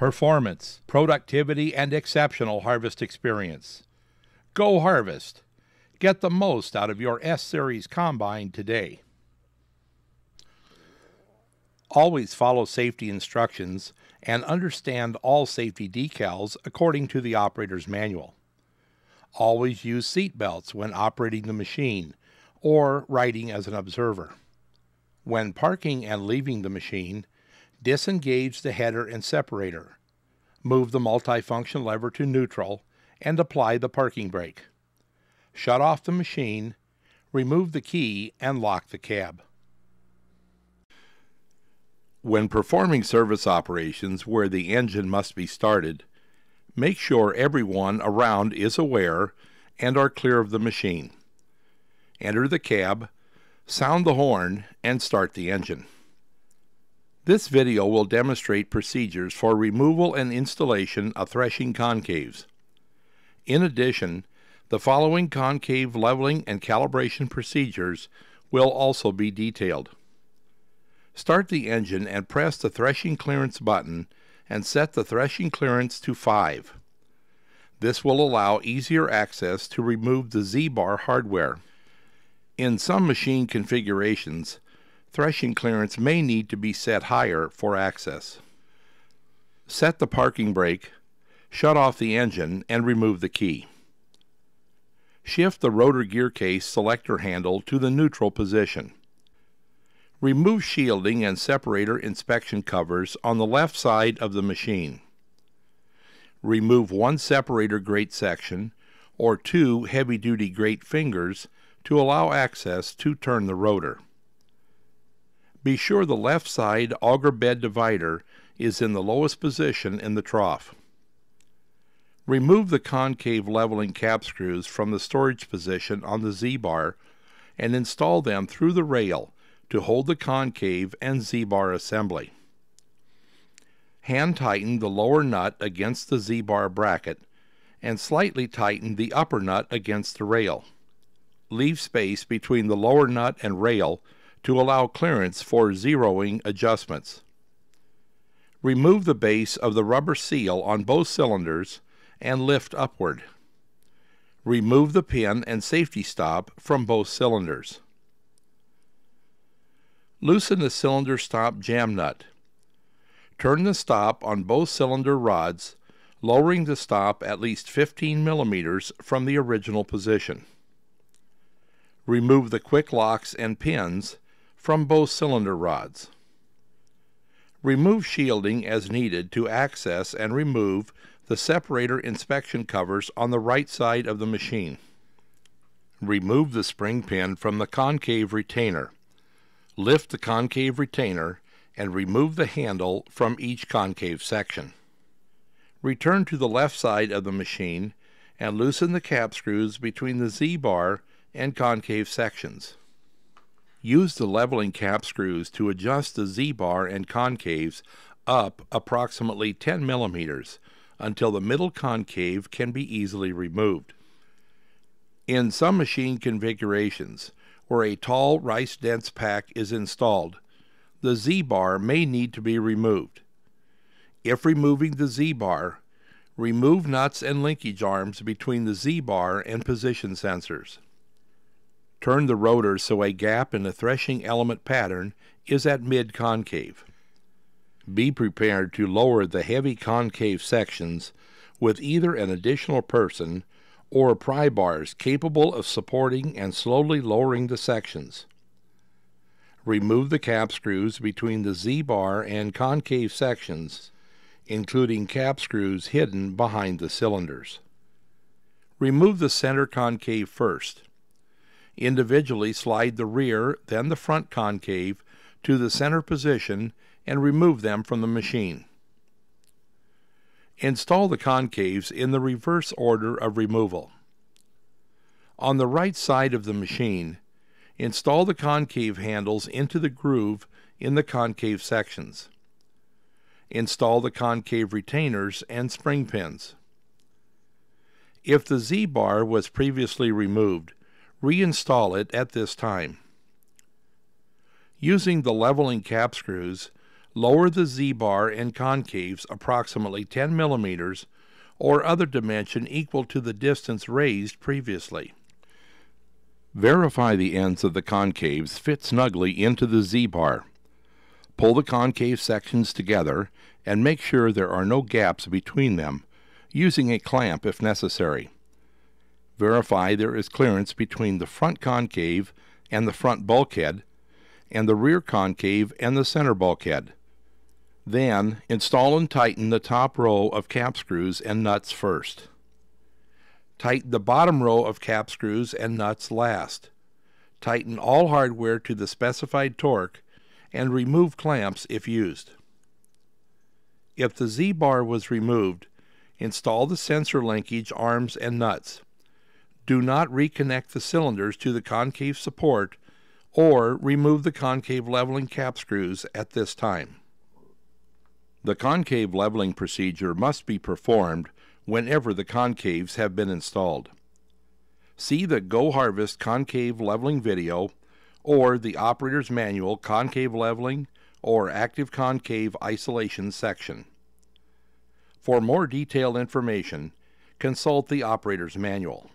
performance, productivity, and exceptional harvest experience. Go harvest. Get the most out of your S Series combine today. Always follow safety instructions and understand all safety decals according to the operator's manual. Always use seat belts when operating the machine or riding as an observer. When parking and leaving the machine, disengage the header and separator. Move the multifunction lever to neutral and apply the parking brake. Shut off the machine, remove the key, and lock the cab. When performing service operations where the engine must be started, make sure everyone around is aware and are clear of the machine. Enter the cab, sound the horn, and start the engine. This video will demonstrate procedures for removal and installation of threshing concaves. In addition, the following concave leveling and calibration procedures will also be detailed. Start the engine and press the threshing clearance button and set the threshing clearance to 5. This will allow easier access to remove the Z-bar hardware. In some machine configurations, threshing clearance may need to be set higher for access. Set the parking brake, shut off the engine, and remove the key. Shift the rotor gear case selector handle to the neutral position. Remove shielding and separator inspection covers on the left side of the machine. Remove one separator grate section or two heavy-duty grate fingers to allow access to turn the rotor. Be sure the left side auger bed divider is in the lowest position in the trough. Remove the concave leveling cap screws from the storage position on the Z-bar and install them through the rail to hold the concave and Z-bar assembly. Hand tighten the lower nut against the Z-bar bracket and slightly tighten the upper nut against the rail. Leave space between the lower nut and rail to allow clearance for zeroing adjustments. Remove the base of the rubber seal on both cylinders and lift upward. Remove the pin and safety stop from both cylinders. Loosen the cylinder stop jam nut. Turn the stop on both cylinder rods, lowering the stop at least 15 millimeters from the original position. Remove the quick locks and pins from both cylinder rods. Remove shielding as needed to access and remove the separator inspection covers on the right side of the machine. Remove the spring pin from the concave retainer. Lift the concave retainer and remove the handle from each concave section. Return to the left side of the machine and loosen the cap screws between the Z-bar and concave sections. Use the leveling cap screws to adjust the Z-bar and concaves up approximately 10 millimeters until the middle concave can be easily removed. In some machine configurations, where a tall rice dense pack is installed, the Z-bar may need to be removed. If removing the Z-bar, remove nuts and linkage arms between the Z-bar and position sensors. Turn the rotor so a gap in the threshing element pattern is at mid-concave. Be prepared to lower the heavy concave sections with either an additional person or pry bars capable of supporting and slowly lowering the sections. Remove the cap screws between the Z-bar and concave sections, including cap screws hidden behind the cylinders. Remove the center concave first individually slide the rear, then the front concave to the center position and remove them from the machine. Install the concaves in the reverse order of removal. On the right side of the machine, install the concave handles into the groove in the concave sections. Install the concave retainers and spring pins. If the Z-bar was previously removed, Reinstall it at this time. Using the leveling cap screws, lower the Z-bar and concaves approximately 10 millimeters or other dimension equal to the distance raised previously. Verify the ends of the concaves fit snugly into the Z-bar. Pull the concave sections together and make sure there are no gaps between them, using a clamp if necessary. Verify there is clearance between the front concave and the front bulkhead, and the rear concave and the center bulkhead. Then, install and tighten the top row of cap screws and nuts first. Tighten the bottom row of cap screws and nuts last. Tighten all hardware to the specified torque and remove clamps if used. If the Z-bar was removed, install the sensor linkage arms and nuts. Do not reconnect the cylinders to the concave support or remove the concave leveling cap screws at this time. The concave leveling procedure must be performed whenever the concaves have been installed. See the Go Harvest concave leveling video or the operator's manual concave leveling or active concave isolation section. For more detailed information, consult the operator's manual.